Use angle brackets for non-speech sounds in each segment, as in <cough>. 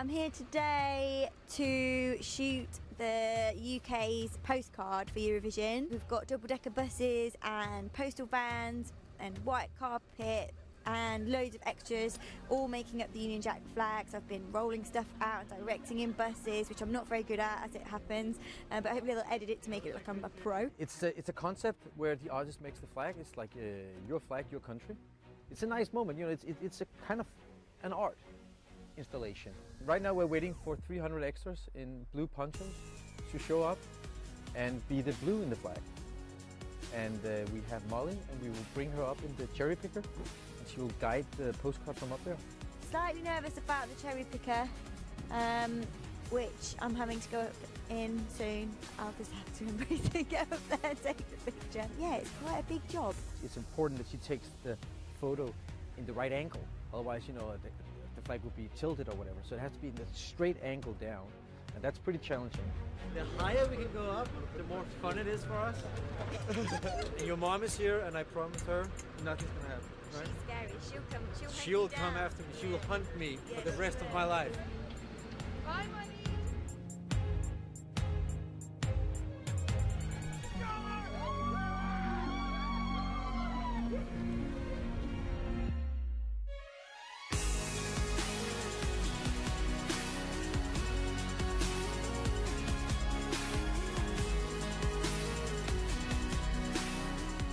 I'm here today to shoot the UK's postcard for Eurovision. We've got double decker buses and postal vans and white carpet and loads of extras, all making up the Union Jack flags. I've been rolling stuff out, directing in buses, which I'm not very good at as it happens, uh, but hopefully they'll edit it to make it look like I'm a pro. It's a, it's a concept where the artist makes the flag. It's like uh, your flag, your country. It's a nice moment. You know, it's, it, it's a kind of an art installation. Right now we're waiting for 300 extras in blue ponchos to show up and be the blue in the flag. And uh, we have Molly and we will bring her up in the cherry picker and she will guide the postcard from up there. Slightly nervous about the cherry picker, um, which I'm having to go up in soon. I'll just have to <laughs> embrace and get up there take the picture. Yeah, it's quite a big job. It's important that she takes the photo in the right angle. Otherwise, you know, the, the flag would be tilted or whatever. So it has to be in the straight angle down. And that's pretty challenging. The higher we can go up, the more fun it is for us. <laughs> and your mom is here, and I promised her nothing's gonna happen. Right? She's scary. She'll come. She'll, She'll you come down. after me. She will hunt me Yeah, for the she rest of my life. Bye, Molly.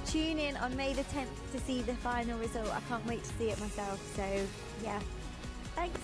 Tune in on May the 10th to see the final result. I can't wait to see it myself. So, yeah. Thanks.